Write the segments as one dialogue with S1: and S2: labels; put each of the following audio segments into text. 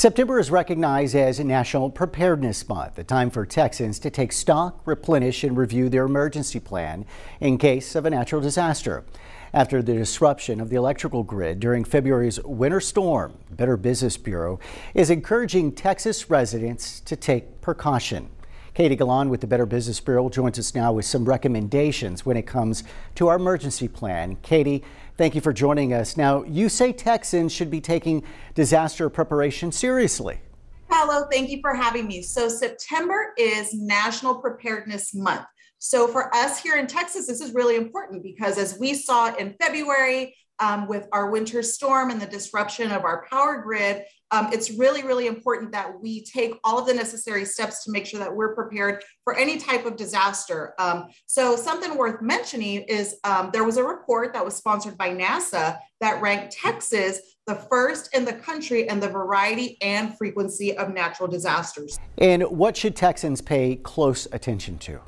S1: September is recognized as National Preparedness Month, a time for Texans to take stock, replenish, and review their emergency plan in case of a natural disaster. After the disruption of the electrical grid during February's winter storm, Better Business Bureau is encouraging Texas residents to take precaution. Katie Galan with the Better Business Bureau joins us now with some recommendations when it comes to our emergency plan. Katie, thank you for joining us. Now, you say Texans should be taking disaster preparation seriously.
S2: Hello, thank you for having me. So, September is National Preparedness Month. So, for us here in Texas, this is really important because as we saw in February, um, with our winter storm and the disruption of our power grid, um, it's really, really important that we take all of the necessary steps to make sure that we're prepared for any type of disaster. Um, so, something worth mentioning is um, there was a report that was sponsored by NASA that ranked Texas the first in the country in the variety and frequency of natural disasters.
S1: And what should Texans pay close attention to?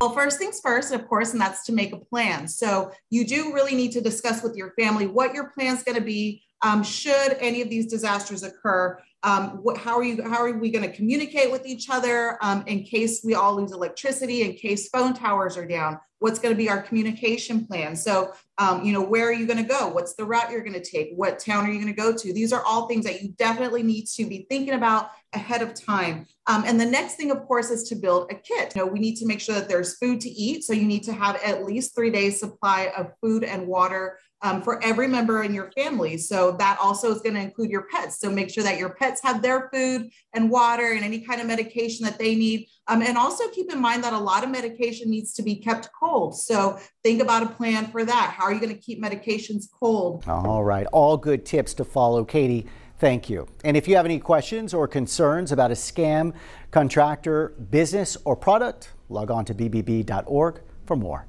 S2: Well, first things first, of course, and that's to make a plan. So you do really need to discuss with your family what your plan is going to be. Um, should any of these disasters occur, um, what, how are you? How are we going to communicate with each other um, in case we all lose electricity? In case phone towers are down, what's going to be our communication plan? So, um, you know, where are you going to go? What's the route you're going to take? What town are you going to go to? These are all things that you definitely need to be thinking about ahead of time. Um, and the next thing, of course, is to build a kit. You know, we need to make sure that there's food to eat. So you need to have at least three days supply of food and water um, for every member in your family. So that also is going to include your pets. So make sure that your pets have their food and water and any kind of medication that they need. Um, and also keep in mind that a lot of medication needs to be kept cold. So think about a plan for that. How are you going to keep medications cold?
S1: All right. All good tips to follow. Katie, Thank you. And if you have any questions or concerns about a scam, contractor, business, or product, log on to bbb.org for more.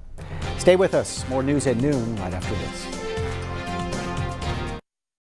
S1: Stay with us. More news at noon right after this.